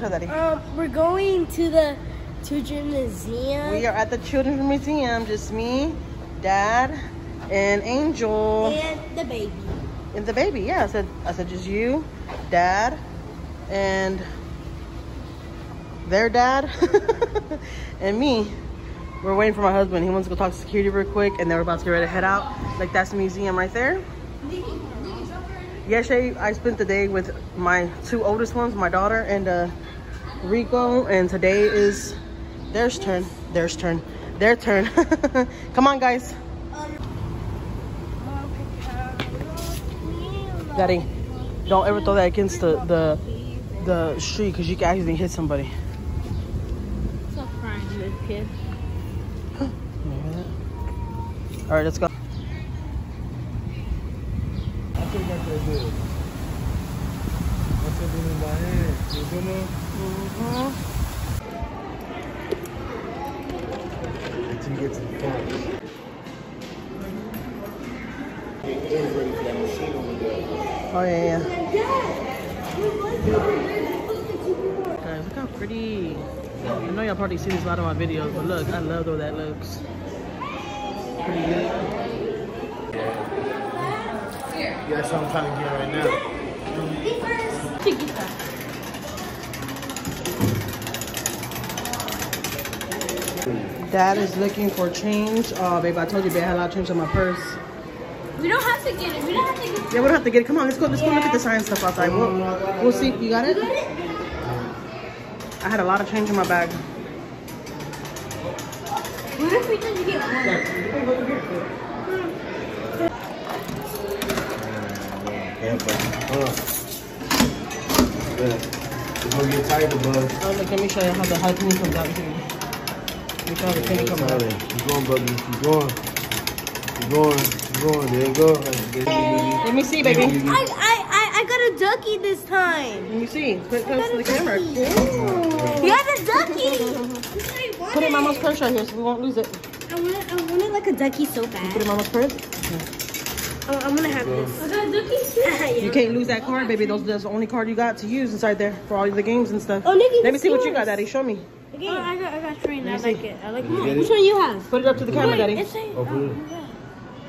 today? What's up, Daddy? Um, we're going to the Children's Museum. We are at the Children's Museum. Just me, Dad, and Angel. And the baby. And the baby, yeah. I said, I said just you, Dad, and their dad, and me. We're waiting for my husband. He wants to go talk to security real quick, and then we're about to get ready to head out. Like that's the museum right there. Yesterday, I spent the day with my two oldest ones, my daughter and uh, Rico, and today is theirs turn. Theirs turn. Their turn. Come on, guys. Daddy, don't ever throw that against the the, the street because you can actually hit somebody. Little kid. All right, let's go. I think that's what it is. That's what in my hand. You feel me? Until you get to the front. Oh yeah, yeah. Guys, look how pretty. I know y'all probably seen this a lot of my videos, but look, I love the way that looks. Pretty good. Yeah, that's what I'm trying to get right now. Dad is looking for change. Oh, babe, I told you, babe, I had a lot of change in my purse. We don't have to get it. We don't have to get it. Yeah, we don't have to get it. Come on, let's go. Let's go look at the science stuff outside. We'll, we'll see. You got it? I had a lot of change in my bag. What if we just get one? Yeah, but, uh, yeah. It's gonna get tighter, bud. Oh, look, let me show you how the how the comes out. Let me show you how the penny comes out. Keep going, buddy. Keep going. Keep going. Keep going. There you go. There you go. Let me see, baby. I, I, I, I got a ducky this time. Let me see. Put it close to the camera. You got a ducky. Put it in Mama's purse right here so we won't lose it. I want it, I want it like a ducky so bad. Put it in bad. Mama's purse. Oh, I'm gonna have this. I got a ducky. You can't lose that card, baby. Those that's the only card you got to use inside there for all the games and stuff. Oh, Nikki, Let me this see what is you got. Daddy. Show me. Oh, I got, I got train. I like see. it. I like You it. get Which it? one you have? Put it up to the camera, Wait, Daddy. it's a- Oh, put it. yeah.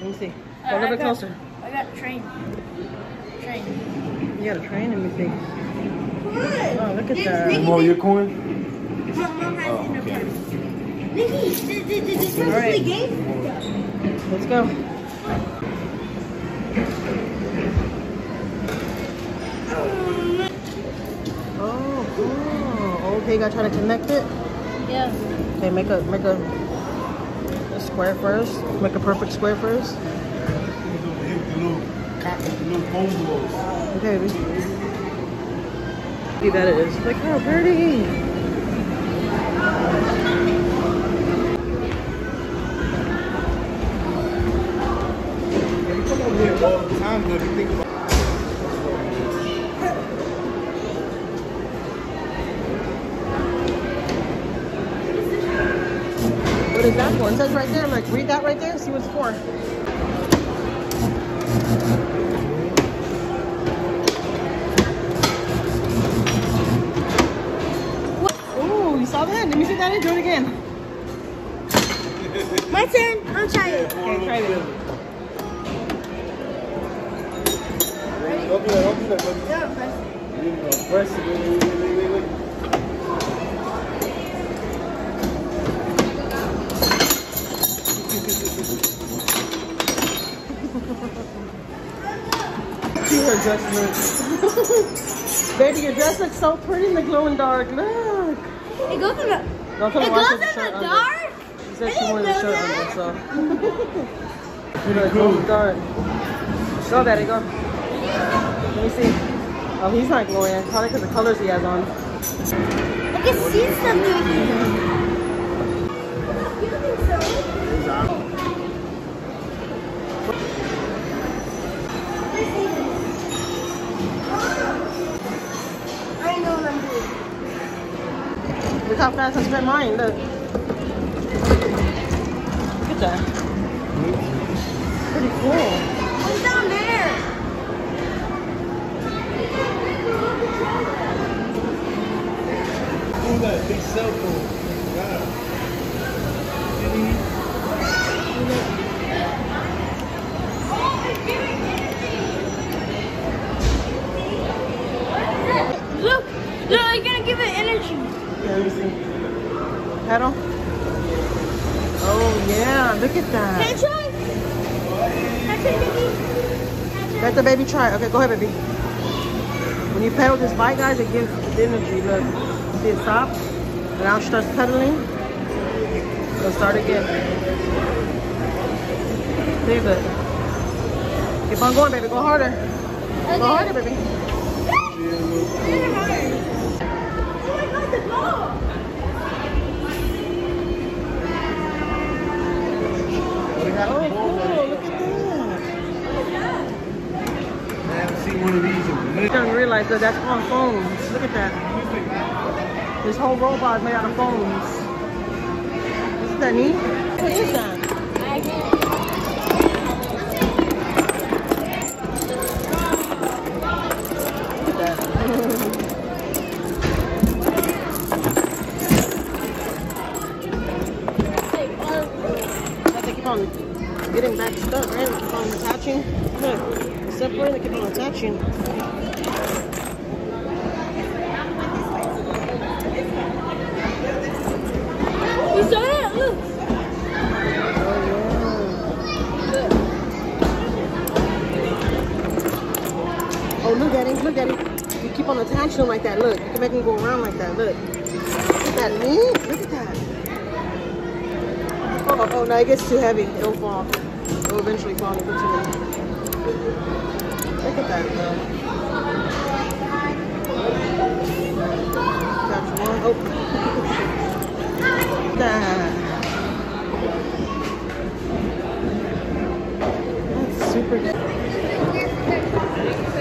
Let me see. Go I a little bit got- closer. I got train. Train. You got a train? Let me see. Oh, look at that. Some more your coin? Mom, mom has Oh, it in her okay. purse. Nikki, did, did, did this All right. play game? Let's go. Oh. Okay, you gotta try to connect it. Yeah. Okay, make a make a, a square first. Make a perfect square first. Hit the little, cop- the little phone balls. Okay. See that it is. Look how pretty. There. See what it's for. Ooh, you saw that? Let me see that. Do it again. My turn. I'm trying. Okay, try it. Don't do that, don't do that, buddy. Yeah, press. You know, press it. Wait, wait, wait, wait, wait, wait. See her dress looks. Baby, your dress looks so pretty in the glow in dark. Look. It goes in the. It goes in the dark. She said I she wanted a shirt that. under, so. Pretty cool. Dark. Go, Daddy, go. Let me see. Oh, he's not glowing. Probably because the colors he has on. I can see stuff how fast I spent mine. Look. Look at that. Pretty cool. What's down there? Ooh, that big so cool. pedal? Oh, yeah. Look at that. Can I try? Can I try, baby? Let the baby try. Okay, go ahead, baby. When you pedal this bike, guys, it gives it energy. Look, see it stop? And now she starts pedaling. Let's start again. Leave it. Keep on going, baby. Go harder. Okay. Go harder, baby. Oh, cool. Look at that. I haven't seen one of these in a You minute. don't realize that that's on phones. Look at that. This whole robot is made out of phones. Isn't that neat? What is that? Right? They keep on attaching. You saw that? Look. Oh, look at him, look at him. You keep on attaching him like that. Look, you can make him go around like that. Look. Look at me. Look at that. Oh, oh, oh, no, it gets too heavy. It'll fall. It'll eventually fall into it. Look at that, though. Got one. Oh. Nah. That's super good.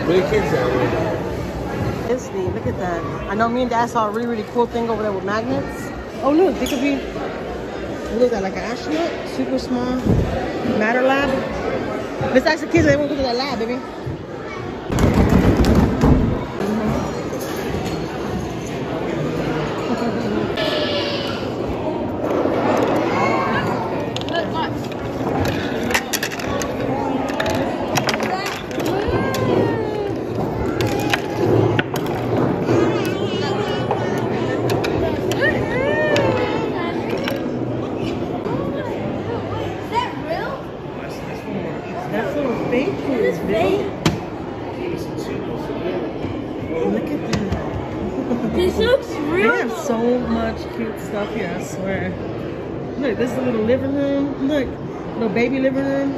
Where the kids at? Where? It's. Look at that. I know me and Dad saw a really, really cool thing over there with magnets. Oh, look. They could be, look at that, like an astronaut. Super small. Matter lab. Let's ask the kids if they want to go to that lab, baby. Look, watch. Is that real? That's little fake food. It's fake. Look at that. This looks They real. have so much cute stuff here, I swear. Look, this is a little living room. Look, little baby living room.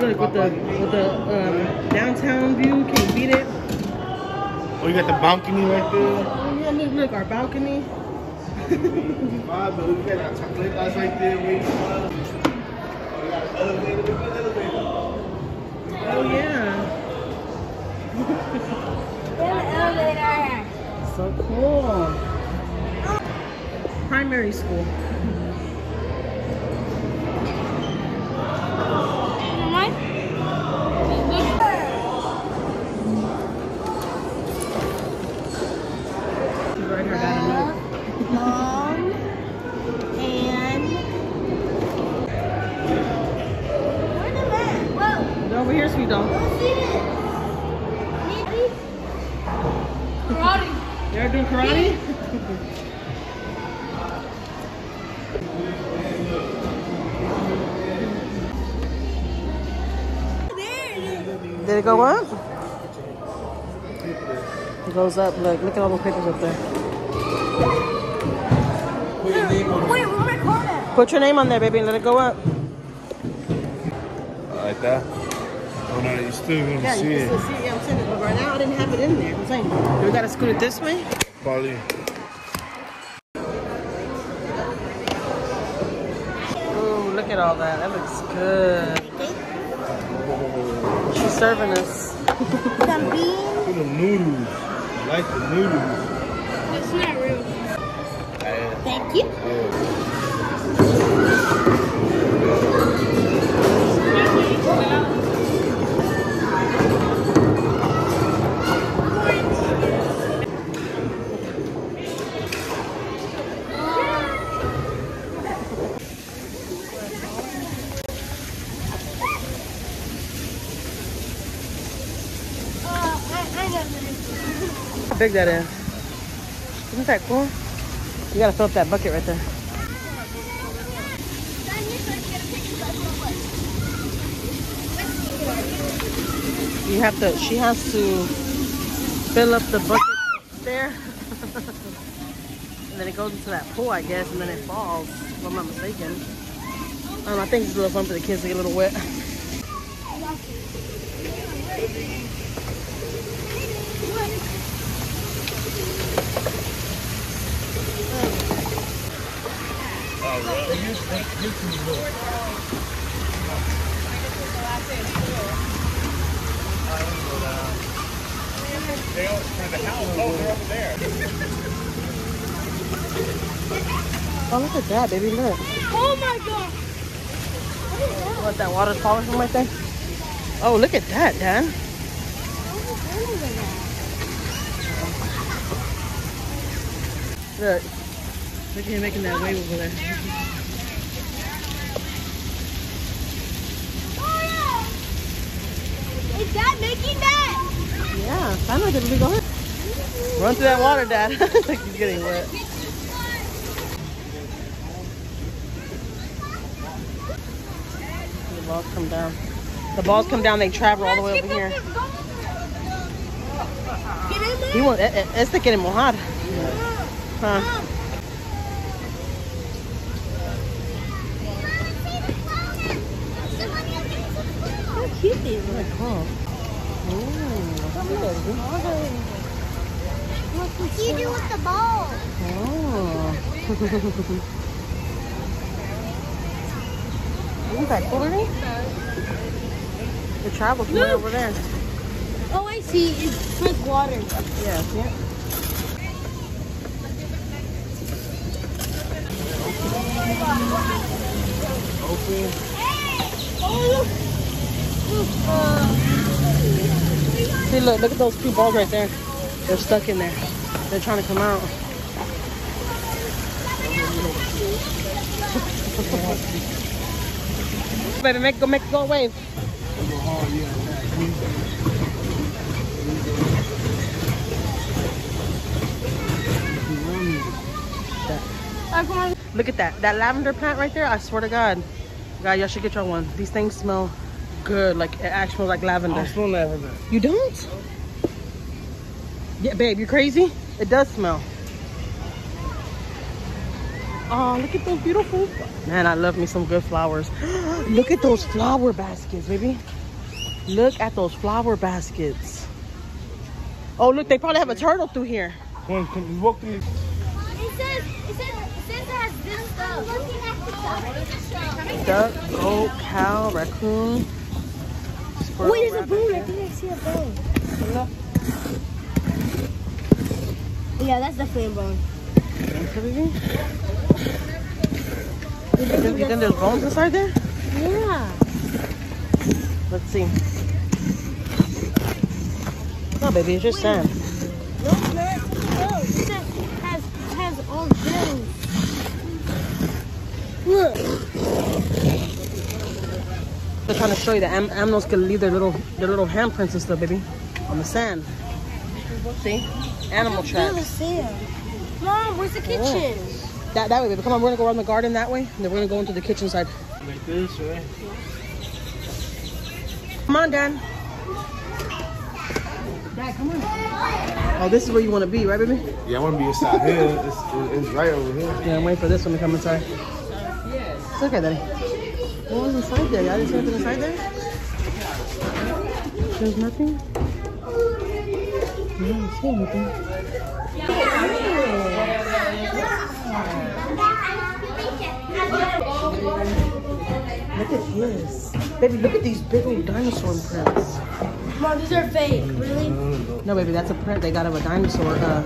Look, with the with the um, downtown view. Can you beat it? Oh, you got the balcony right there. Oh, yeah, look, look, our balcony. Wow, but we got our chocolate lights right there. Waiting for us. Oh, we got elevator. Look at the elevator. Oh, yeah. elevator. So cool. Primary school. Go up? It goes up. Look, look at all those papers up there. Put your name on Wait, we're recording. Put your name on there, baby, and let it go up. Like that? Oh, no, you still gonna Yeah, see you can it. still see it. Yeah, I'm saying it, but right now I didn't have it in there. I'm saying, do we gotta scoot it this way? Probably. Ooh, look at all that. That looks good. She's serving us. Some beans. Look the noodles. I like the noodles. It's not real. Thank you. Yeah. Big that is. Isn't that cool? You gotta fill up that bucket right there. You have to, she has to fill up the bucket there. and then it goes into that pool, I guess, and then it falls, if I'm not mistaken. Um, I think it's a little fun for the kids to get a little wet. Oh, look at that, baby, look. Oh my god. What, that water's falling from right there? Oh, look at that, Dan. Look. Look at him making that wave over there. Is that making that? Yeah, sound like it'll be going. Run through that water, Dad. like he's getting wet. The balls come down. The balls come down, they travel all the way over here. Get in there. He won't, eh, eh, este quiere mojar. Huh. Is do you do with the ball? Oh. Isn't that cool, Ruby? The Look. over there. Oh, I see. It's like water. Yeah. Open. Oh, See, look, look at those two balls right there. They're stuck in there. They're trying to come out. Baby, make go make go wave. Look at that. That lavender plant right there, I swear to God. God, y'all should get y'all one. These things smell good. Like, it actually smells like lavender. I'm still lavender. You don't? Yeah, babe, you crazy? It does smell. Oh, look at those beautiful. Man, I love me some good flowers. look at those flower baskets, baby. Look at those flower baskets. Oh, look, they probably have a turtle through here. Come on, come, you walk through. It says, it says, it says it has this uh, stuff. Looking at the Duck, goat, cow, raccoon. Wait, there's a bone. I think I see a bone. Yeah, that's definitely a bone. You think, you think there's bones inside there? Yeah. Let's see. No, baby, it's just sand. No, no, no. It says has has all bones. Look. They're trying to show you that am- animals can leave their little their little handprints and stuff, baby, on the sand. See, animal Feel tracks. sand. Mom, where's the kitchen? That that way, baby. Come on, we're gonna go around the garden that way, and then we're gonna go into the kitchen side. Like this, right? Come on, Dan. Dad, come on. Oh, this is where you want to be, right, baby? Yeah, I want to be inside here. It's, it's right over here. Yeah, I'm waiting for this one to come inside. It's okay, Daddy. What was inside there? Y'all didn't see anything inside there? There's nothing? I don't see anything. Look at this. Baby, look at these big old dinosaur prints. Mom, these are fake. Really? No, baby, that's a print they got of a dinosaur. Uh,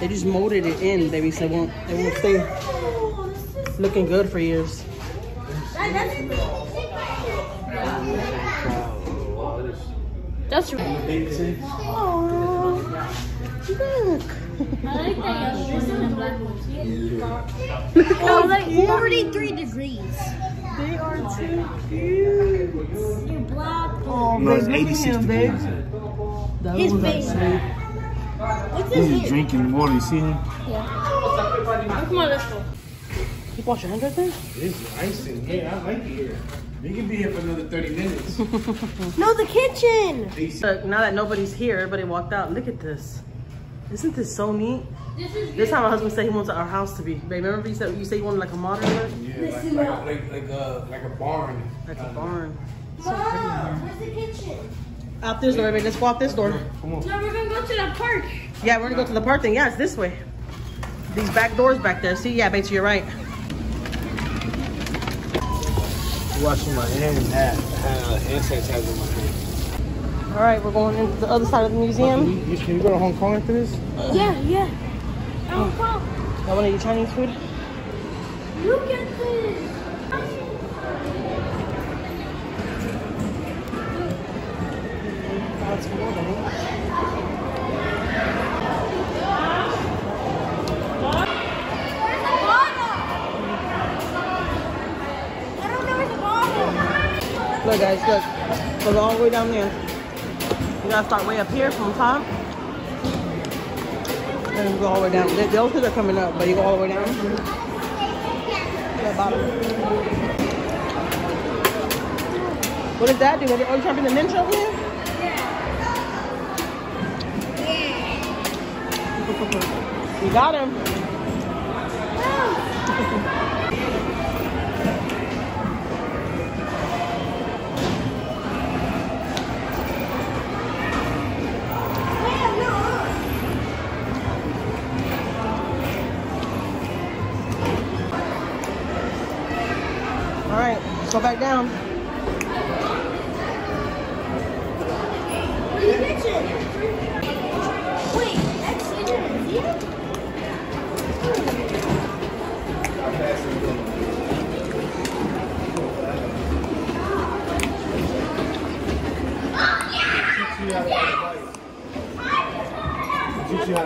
they just molded it in, baby, so it won't, it won't stay looking good for years. That's Look. I like that. Oh, like 43 degrees. They are too cute. You black. Oh, No, it's babe, look at 86 him, babe. degrees. That His face. outside. What's this He's here? drinking water. You see him? Come on, let's go. Wash your hands right there? It's nice in here. I like it here. We can be here for another 30 minutes. No, the kitchen. Look, now that nobody's here, everybody walked out. Look at this. Isn't this so neat? This is This time my husband said he wants our house to be. Babe, remember you said you said you wanted like a modern look? Yeah, like, like, like, like, a, like a barn. Like a barn. Mom, where's the kitchen? Out this door, baby. Let's go out this door. Come on. No, we're gonna go to the park. Yeah, we're gonna go to the park thing. Yeah, it's this way. These back doors back there. See, yeah, Bates, you're right. Washing my hands. Had, had uh, hand sanitizer in my hand. All right, we're going into the other side of the museum. Can you, can you go to Hong Kong after this? Yeah, yeah. Oh, Paul, I want to eat Chinese food. look at this. Look, guys, look. Goes all the way down there. You gotta start way up here from the top. And go all the way down. The, the oceans are coming up, but you go all the way down to the bottom. What does that do? Are you to the ninja over here? Yeah. You got him.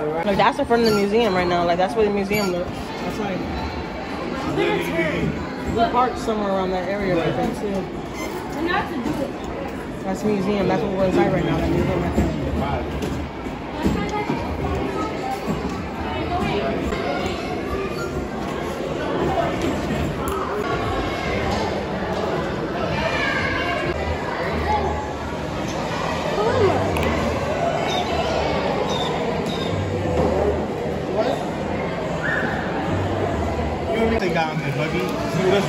To ride. Like that's in front of the museum right now. Like that's where the museum looks. That's like we parked somewhere around that area right there too. We're not to do it. That's the museum. That's what we're inside right now. That museum right there.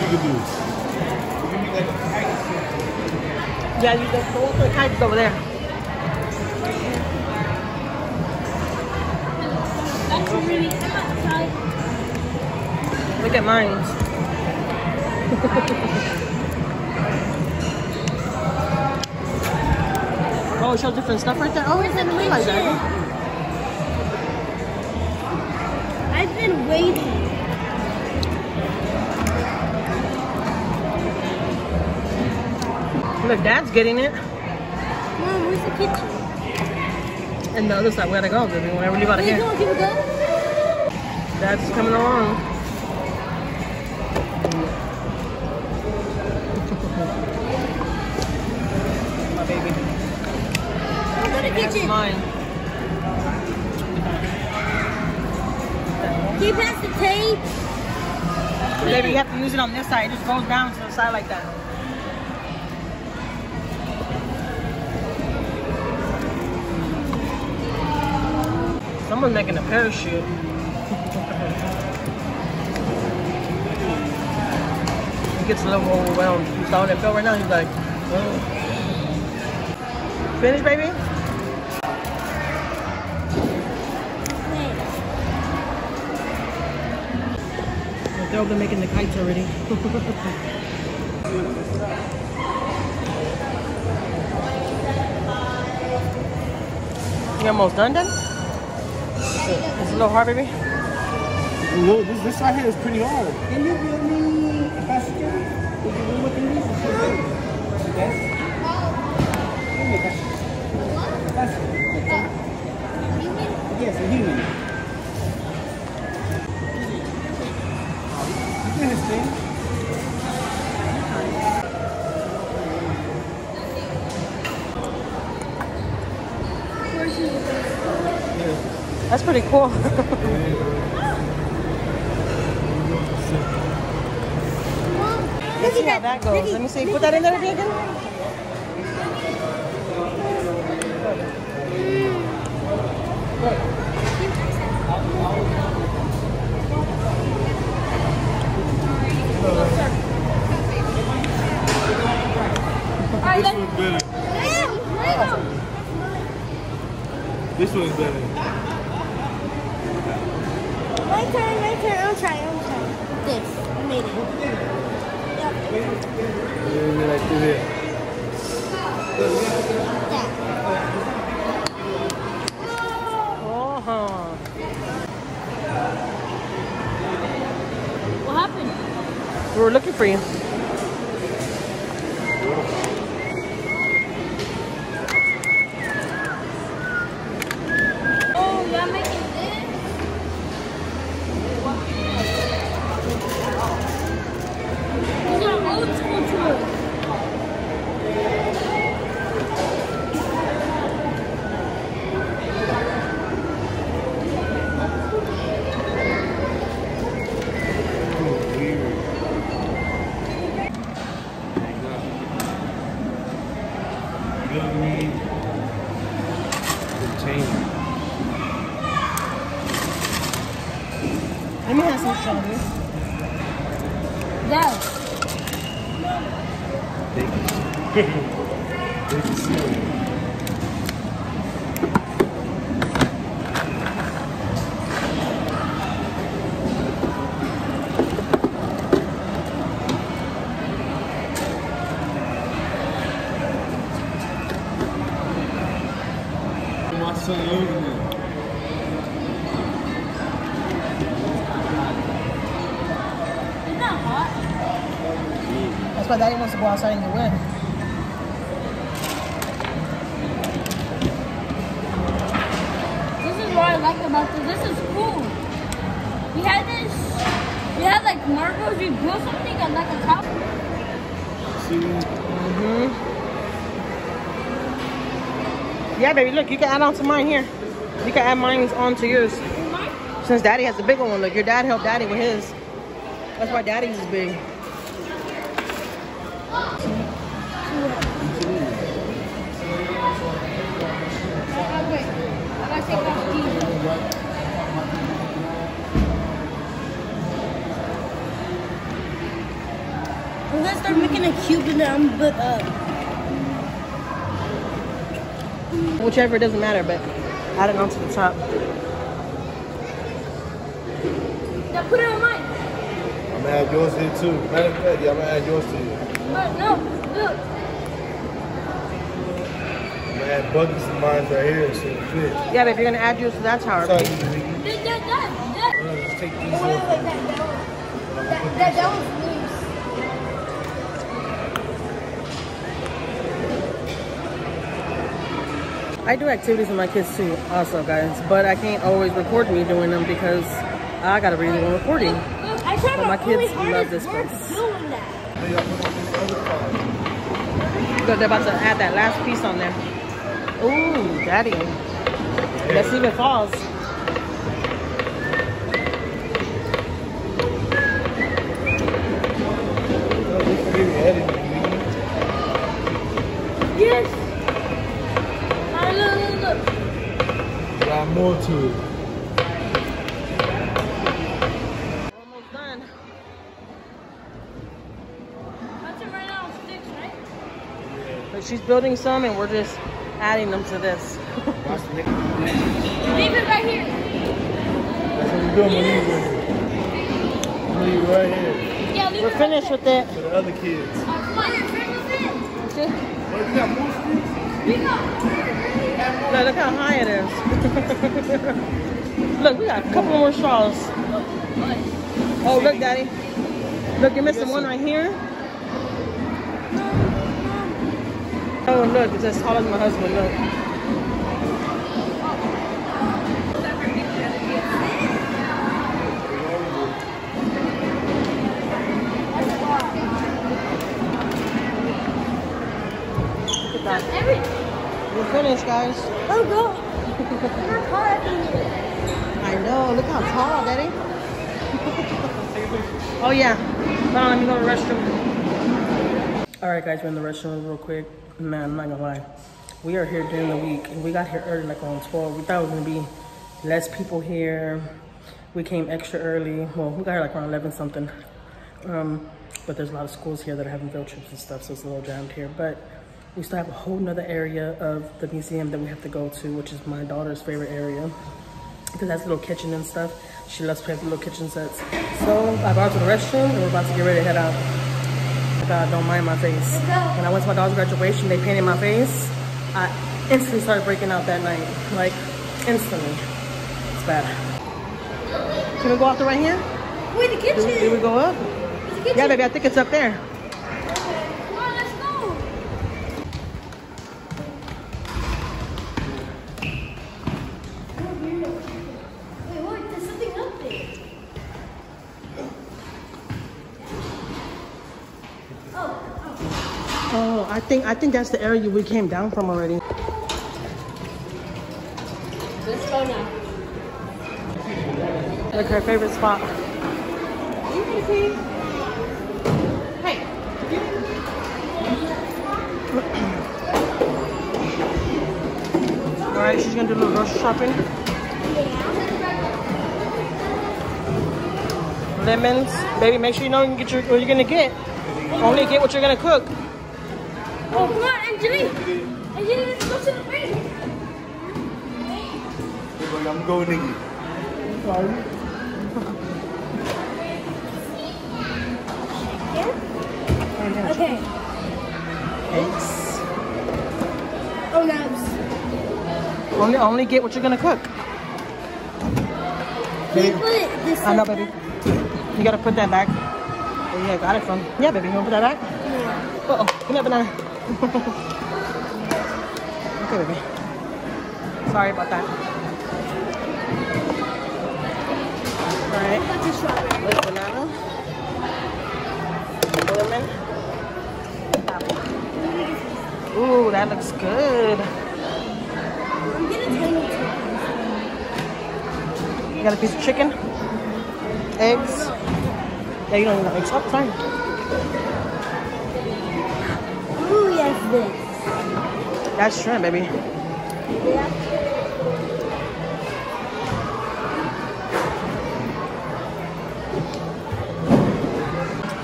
We can do. Can. Yeah, you go go to the kites over there. That's really. Look at mine. oh, it shows different stuff right there. Oh, I didn't realize that. I've been waiting. Look, Dad's getting it. Mom, where's the kitchen? And the other side, we gotta go, baby. Whenever we leave out of Wait, here. come on, can we go? Dad's coming along. My baby. Go to the That's kitchen. mine. Can you pass the tape? Baby, you have to use it on this side. It just goes down to the side like that. Someone's making a parachute. he gets a little overwhelmed. You saw that Phil right now? He's like, oh. Finish, baby? They're over making the kites already. you almost done then? It's a little hard, baby. Look, this, this right here is pretty hard. Can you give me a basket? Would you look at this? Yes? Give me a basket. Basket. Yes, a human. That's pretty cool. Let's see how that goes. Let me see. Put that in there again. This one's better. This one's better. My turn, my turn. I'll try, I'll try. This. I made it. Yep. Yeah, like this here. That. Uh-huh. What happened? We were looking for you. Oh, you're making this? These are old school tools. Weird. Good need to change. Let me have some strawberries. Dad. They can, they can see it. My son over me. It's not hot. That's why Daddy wants to go outside and get wet. This is what I like about this. This is cool. We had this. We had like marbles. We built something on like a top. See? Mm-hmm. Yeah, baby, look, you can add on to mine here. You can add mine on to yours. Since Daddy has the bigger one, look, your dad helped Daddy with his. That's why Daddy's is big. I gotta take off these. We're gonna start making a cube and then but uh Whichever, it doesn't matter, but add it onto the top. now put it on mine. I'm gonna add yours here too. Matter of fact, yeah, I'm gonna add yours to you. But no, look. I'm gonna add buckets of mine right here so it fits. Yeah, babe, you're gonna add yours to that tower. Sorry, baby. Vicky. That that that that. I'm just take these Wait, wait, off. that that that that, that was loose. I do activities with my kids too, also, guys. But I can't always record me doing them because I gotta be the one recording. Look, I tried But my my really kids love hardest this work place. They're about to add that last piece on there. Ooh, daddy. Let's see if it falls. Yes. Look, look, look. A lot more to it. Almost done. That's it right now. Sticks, right? But she's building some and we're just adding them to this. Watch the next Leave it right here. That's what we're doing. I'm leave it. I'm gonna leave it right here Yeah, leave We're it finished with it. for the other kids. right there. Come on, bring us in. See? Got more sticks? We go. Look, look how high it is. look, we got a couple more straws. Oh, oh look, Daddy. Look, you're missing one right here. Oh, look, it's as tall as my husband. Look. Look at that. We're finished, guys. Oh, go. We're hot. I know. Look how tall, Daddy. oh yeah. Hold on, let me go to the restroom. All right, guys, we're in the restroom real quick. Man, I'm not gonna lie. We are here during the week, and we got here early, like on 12. We thought it was gonna be less people here. We came extra early. Well, we got here like around 11 something. Um, but there's a lot of schools here that are having field trips and stuff, so it's a little jammed here. But we still have a whole nother area of the museum that we have to go to, which is my daughter's favorite area. Because that's little kitchen and stuff. She loves playing with little kitchen sets. So I brought her to the restroom, and we're about to get ready to head out. God, don't mind my face. When I went to my daughter's graduation, they painted my face. I instantly started breaking out that night. Like, instantly. It's bad. Can we go out the right here? Wait, the kitchen. Did we, did we go up? Yeah, baby, I think it's up there. Come on, let's go. Wait, wait, there's something up there. Oh, I think I think that's the area we came down from already. Let's go now. Like her favorite spot. Hey. All right, she's gonna do a little grocery shopping. Lemons, baby. Make sure you know you get your, what you're gonna get. Only get what you're gonna cook. Oh, come on, Angeline. Angeline, let's go to the bank. I'm going in. Okay. Eggs. Oh, no. Only, only get what you're gonna cook. Can you put this I know, baby. You gotta put that back. Where you got it from? Yeah, baby. You wanna put that back? Yeah. Uh oh, give me a banana. Okay, baby. Sorry about that. Alright. Ooh, that looks good. You got a piece of chicken? Eggs? Yeah, you don't need no eggs. Oh, fine. That's shrimp, baby.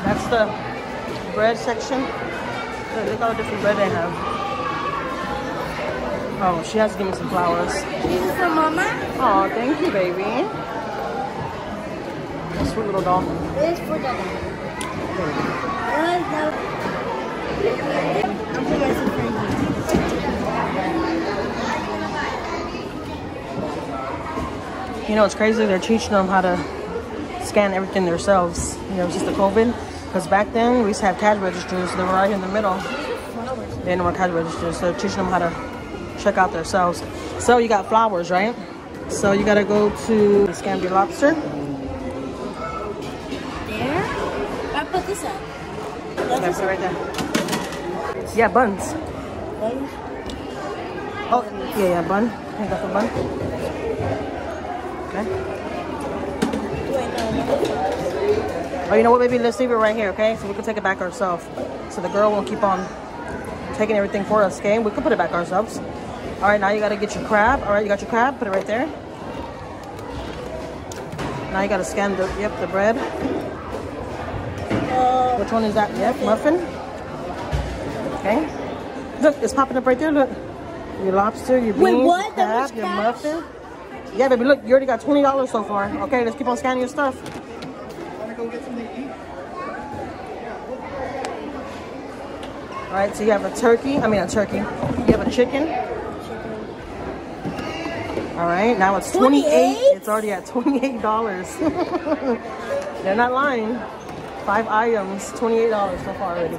That's the bread section. Look, look all the different bread they have. Oh, she has to give me some flowers. This is for Mama. Oh, thank you, baby. Sweet little doll. This for. Uh. I'm putting myself You know, it's crazy. They're teaching them how to scan everything themselves. You know, just the COVID. Because back then, we used to have cash registers. They were right in the middle. They didn't want cash registers. So they're teaching them how to check out themselves. So you got flowers, right? So you got to go to Scambia Lobster. There. I put this up. That's it right there. Yeah, buns. Oh, yeah, yeah, bun. I got the bun. Okay. Oh, you know what, baby? Let's leave it right here, okay? So we can take it back ourselves. So the girl won't keep on taking everything for us, okay? We can put it back ourselves. All right, now you got to get your crab. All right, you got your crab. Put it right there. Now you got to scan the, yep, the bread. Which one is that? Yep, muffin. Okay. Look, it's popping up right there. Look. Your lobster, your beans, Wait, what? Crab, your muffin. Yeah, baby, look, you already got $20 so far. Okay, let's keep on scanning your stuff. All right, so you have a turkey. I mean, a turkey. You have a chicken. All right, now it's 28 28? It's already at $28. They're not lying. Five items, $28 so far already.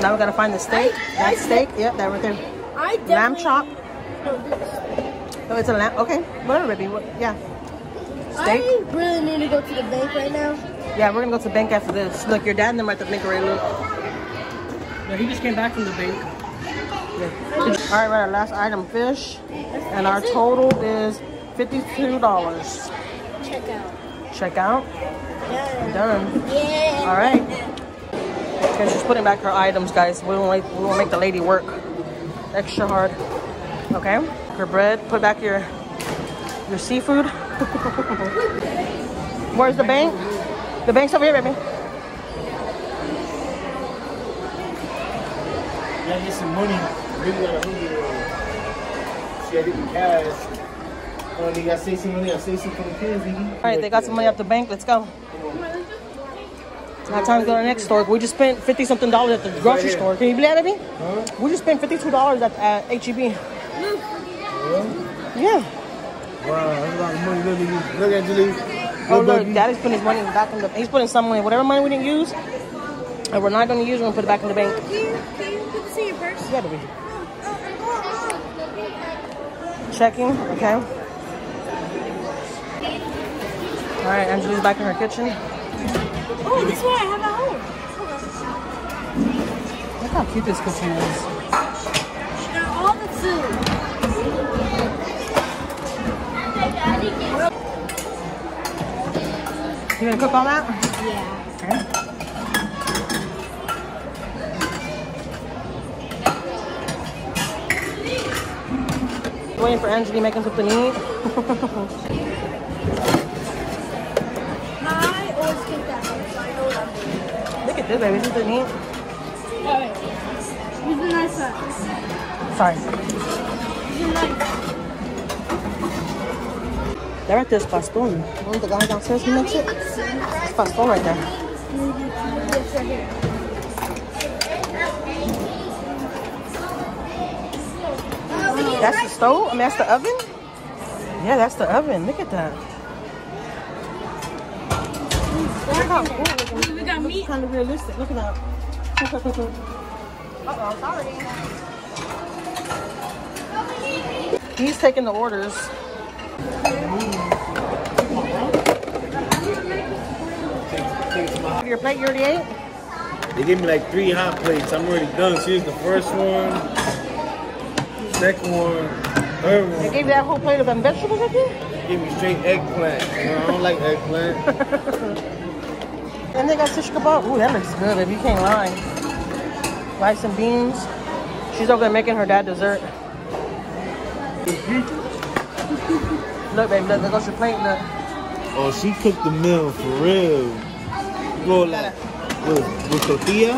Now we gotta find the steak. I- I That steak, yep, that right there. I Lamb chop. Oh, it's a lamb. Okay, whatever, baby. What, yeah. Steak. I really need to go to the bank right now. Yeah, we're gonna go to the bank after this. Look, your dad and them are at the bank already. Look. No, he just came back from the bank. Yeah. All right, right. Our last item, fish, and our total is fifty-two dollars. Check out. out. Check out. Yeah. Done. Yeah. All right. Okay, she's putting back her items, guys. We won't, make, we won't make the lady work extra hard. Okay. Her bread. Put back your your seafood. Where's the bank? The bank's over here, baby. Yeah, get some money. Really got a uh, She had to get cash. Oh, they got sixty money. I for the kids. All right, they got some money at the bank. Let's go. Now time to go to the next store. We just spent 50 something dollars at the grocery here. store. Can you believe that, baby? Huh? We just spent $52 at, at HEB. Yeah? Yeah. Wow, that's a lot of money. Look at you. Look at Julie. Oh, look, daddy's putting his money back in the bank. He's putting some money, whatever money we didn't use, and we're not going to use, we're going to put it back in the bank. Can you, can you put this in your purse? Yeah, baby. Checking, okay. All right, Angela's back in her kitchen. Oh, this one I have at home. Look how cute this kitchen is. Got all the food. You gonna cook all that? Yeah. Okay. Waiting for Angela making something to eat. I always get that. So I know what I'm doing. Look at this, baby. Eat. Alright. Here's the nice one. Sorry. Here's the nice That right there's paston. One of the guy downstairs who makes it. It's paston right there. Yes, right here. That's the stove? I mean, that's the oven? Yeah, that's the oven. Look at that. Look how cool it is. We got meat. Kind of realistic. Look at that. Uh-oh, sorry. He's taking the orders. Take it to my Your plate, you already ate? Eh? They gave me like three hot plates. I'm already done. She was the first one, second one, third one. They gave you that whole plate of them vegetables right there? They gave me straight eggplant. You know, I don't like eggplant. And they got shish kebab. Ooh, that looks good, if you can't lie. Rice and beans. She's over there making her dad dessert. Look, baby, look, there goes your plate. Look. Oh, she cooked the meal for real. Go like with, with tortilla.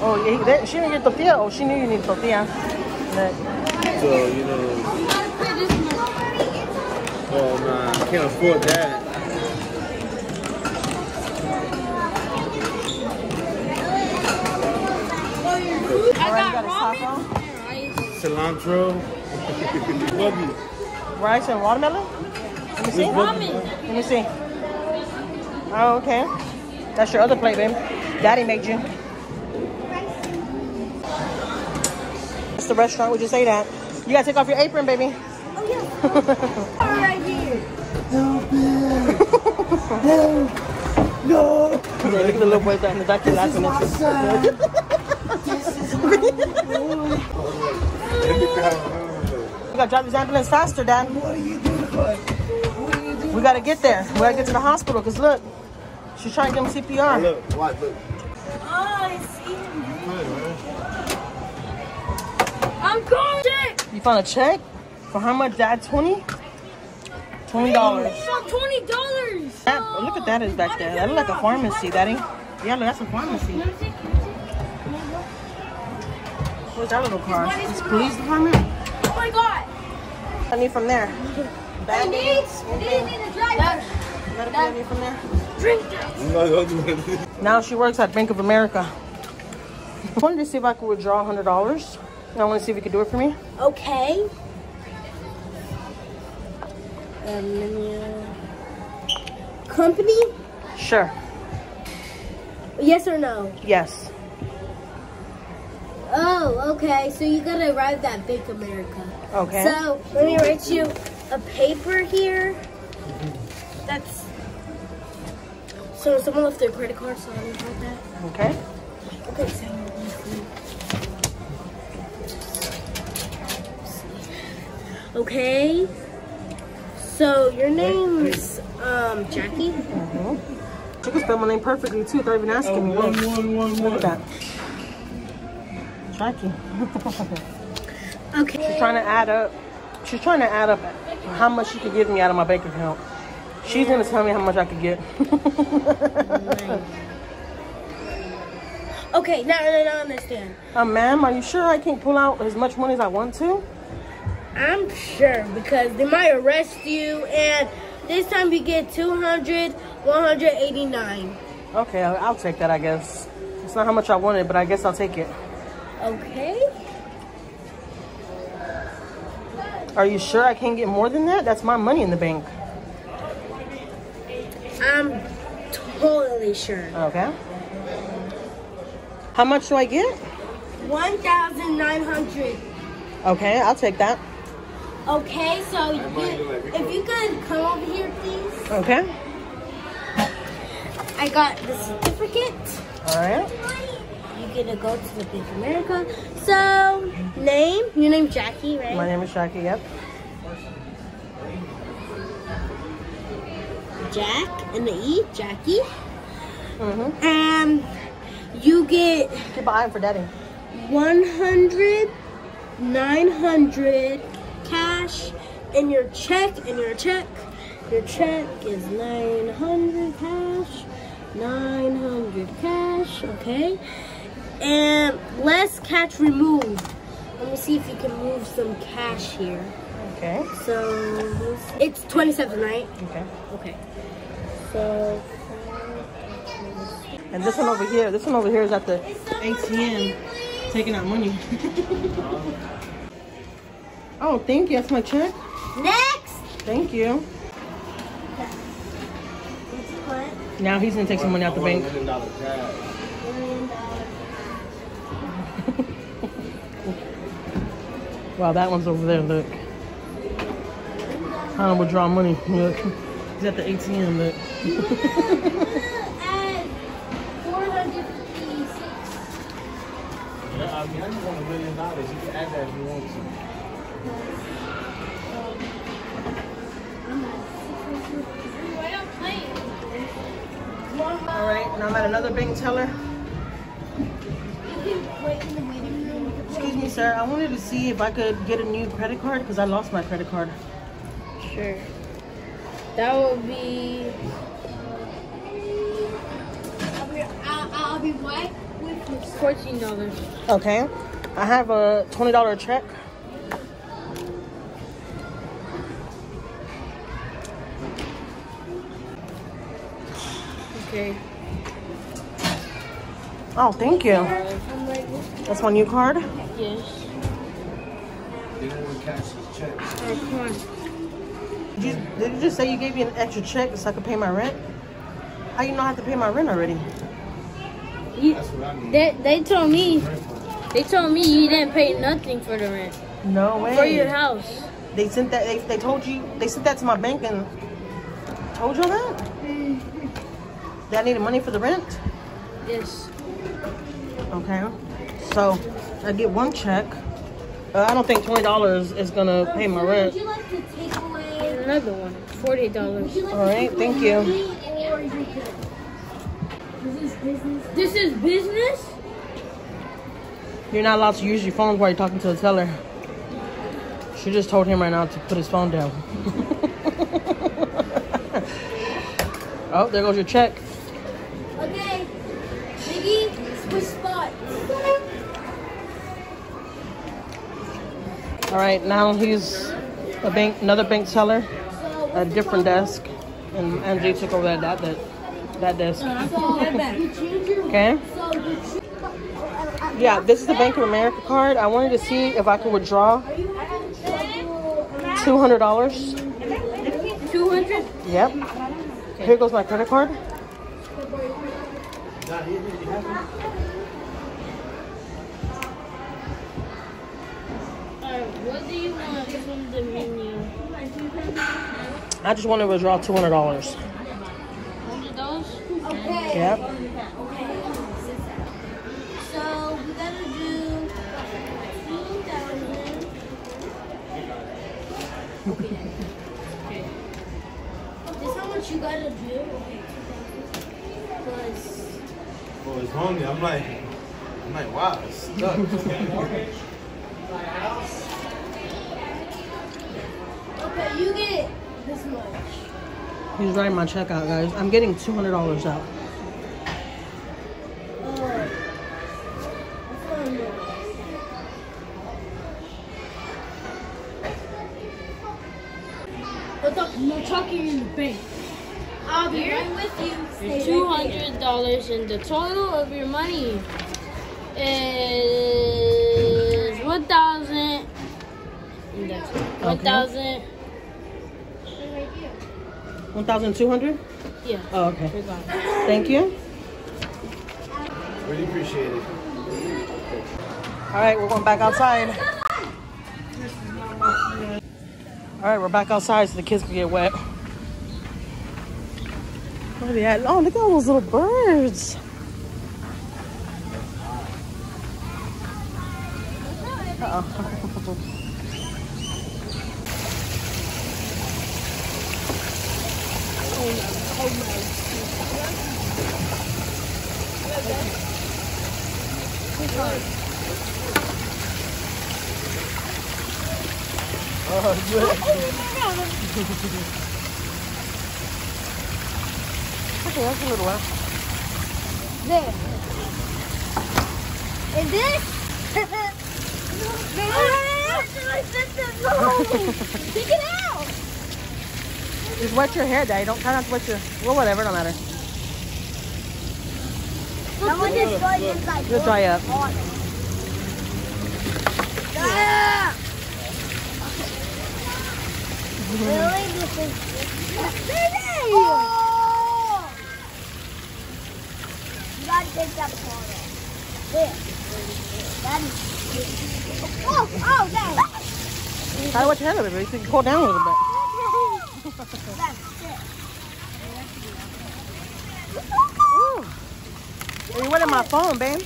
Oh, yeah, that, she didn't get tortilla. Oh, she knew you need tortilla. Look. So you know, oh man, I can't afford that. I Alright, you got got a ramen taco? and rice. Cilantro. Buggy. Rice and watermelon? Let me see. With Let me see. Oh, okay. That's your other plate, babe. Daddy made you. It's the restaurant. Would you say that? You gotta take off your apron, baby. Oh, yeah. right here. No. Yeah, look at the little boy in the back. He's laughing at you. We gotta drive this ambulance faster, Dad. We gotta get there. We gotta get to the hospital. Cause look, she's trying to give him CPR. Look, watch, look. Oh, I see him. I'm going to You found a check for how much, Dad? Twenty. Twenty dollars. For twenty dollars. That, look at that is back there. That look like a pharmacy, Daddy. Yeah, look, that's a pharmacy. Where's that little car? It's police department. Oh my god. I need from there. I Band aids. I need a driver. Medical I need from there. Drink that. I'm not gonna do this. Now she works at Bank of America. I wanted to see if I could withdraw hundred dollars. I want to see if you could do it for me. Okay. Um, company? Sure. Yes or no? Yes. Oh, okay. So you gotta arrive that Bank America. Okay. So let me write you a paper here. That's so someone left their credit card, so I'm gonna write that. okay. Okay, so Okay. So your name's Um, Jackie. She can spell my name perfectly too without even asking me. One, Look, one, one, look one. at that. Okay. She's trying to add up. She's trying to add up how much she could give me out of my bank account. She's gonna tell me how much I could get. Okay, now, I understand. uh, ma'am, are you sure I can't pull out as much money as I want to? I'm sure because they might arrest you, and this time you get 200, 189. Okay, I'll, I'll take that. I guess it's not how much I wanted, but I guess I'll take it. Okay. Are you sure I can't get more than that? That's my money in the bank. I'm totally sure. Okay. How much do I get? 1,900. Okay, I'll take that. Okay, so you, if you could come over here, please. Okay. I got the certificate. All right. Gonna go to the Bank of America. So, name? Your name Jackie, right? My name is Jackie. Yep. Jack and the E, Jackie. Mhm. And you get Keep an eye for Daddy. 100, 900 cash in your check, in your check. Your check is 900 cash, 900 cash, okay? And less cash removed. Let me see if you can move some cash here. Okay. So, it's 27, right? Okay. Okay. So, And this one over here, this one over here is at the ATM taking out money. oh, thank you. That's my check. next! Thank you. Now he's gonna take some money out the bank. Wow, that one's over there. Look. Trying to withdraw money. Look. He's at the ATM. Look. Yeah, I mean, I just want a million dollars. You can add that if you want to. All right. Now I'm at another bank teller. Sir. I wanted to see if I could get a new credit card because I lost my credit card. Sure. That would be. I'll be, I'll, I'll be right with. Fourteen dollars. Okay. I have a twenty dollar check. Okay. Oh, thank you. That's my new card. Yes. They don't want to cash his checks. Alright, come on. Did you, did you just say you gave me an extra check so I could pay my rent? How you know I have to pay my rent already? You, That's what I need. they they told me they told me you didn't pay nothing for the rent No way. for your house. They sent that. They, they told you. They sent that to my bank and told you that. That I needed money for the rent. Yes. Okay. So I get one check. Uh, I don't think twenty dollars is gonna pay my rent. Would you like to take away? Another one. Forty dollars. Like All right, thank you. money Or you good? This is business. This is business. You're not allowed to use your phone while you're talking to the teller. She just told him right now to put his phone down. oh, there goes your check. Okay. Biggie, All right, now he's a bank, another bank teller a different desk, and MJ took over that that that, that desk. so you change your. Okay. So you choose. Yeah, this is the Bank of America card. I wanted to see if I could withdraw two hundred dollars. Two hundred. Yep. Here goes my credit card. What do you want from the menu? I just want to withdraw two hundred dollars. Hundred dollars. Okay. Yep. So we gotta do two thousand. This how much you gotta do? Okay, plus. Oh, it's on. I'm like, I'm like, wow, it's stuck. Okay, you get this much. He's writing my check out, guys. I'm getting $200 out. From, No talking in the bank. I'll be right with you. Stay Two right there. hundred dollars, and the total of your money is one thousand. That's one thousand. 1200 Yeah. Oh, okay. Thank you. really appreciate it. All right, we're going back outside. All right, we're back outside so the kids can get wet. Where are they at? Oh, look at all those little birds. Uh-oh. Okay, that's a little one. There. And this? Take it out! Just wet your hair, Daddy. Don't try not to wet your. Well, whatever, don't matter. Going inside. Just dry up. Yeah. Really? This is. Oh! You gotta take that part off. There. That is. Oh, oh, there. Try to wet your hair a little bit. You can pull down a little bit. That's it. Ooh. Hey, you wet my phone, babe.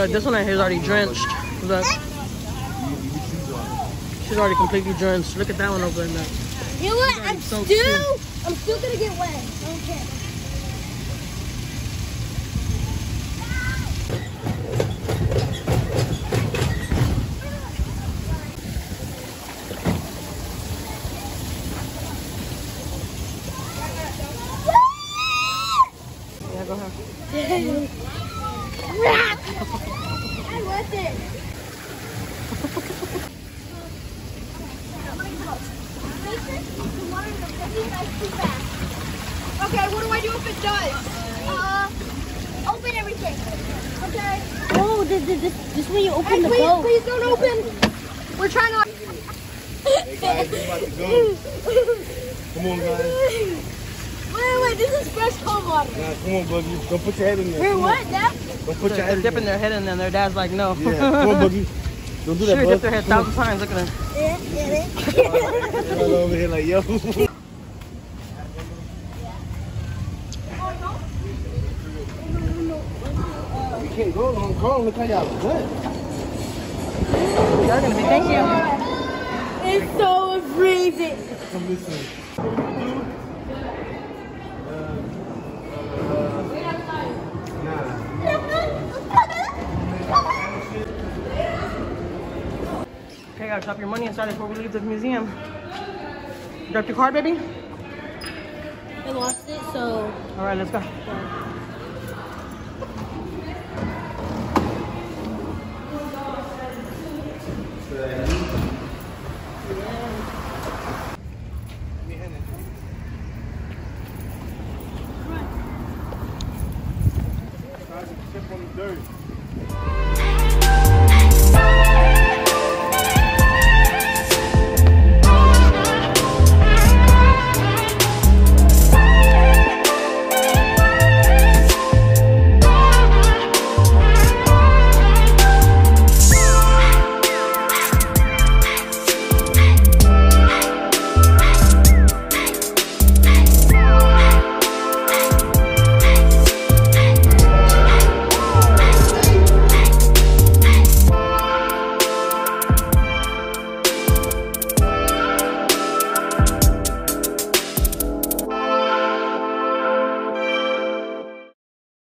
Look, this one right here is already drenched. Look. She's already completely drenched. Look at that one over there. You know what? I'm so still, I'm still gonna get wet. Okay. Yeah, go ahead. I want it. Okay, what do I do if it does? Uh, open everything. Okay. Oh, this, this, this, this when you open Hey, the please, boat. please don't open. We're trying to. Hey guys, we about to go. Come on, guys. Wait, wait, this is fresh cold water. Nah, come on, Boogie. Don't put your head in there. Wait, what? on. That? Don't put your They're head in dipping there. their head in, and their dad's like, no. Yeah, come on, Boogie. Don't do that, Sure, that, dip their head a thousand times. Look at them. Everybody over here like, yo. You can't go to Hong Kong. Look how y'all good. Y'all gonna be, thank you. It's so freezing. Come listen. Drop your money inside before we leave the museum. Drop your card, baby? I lost it, so All right, let's go. yeah.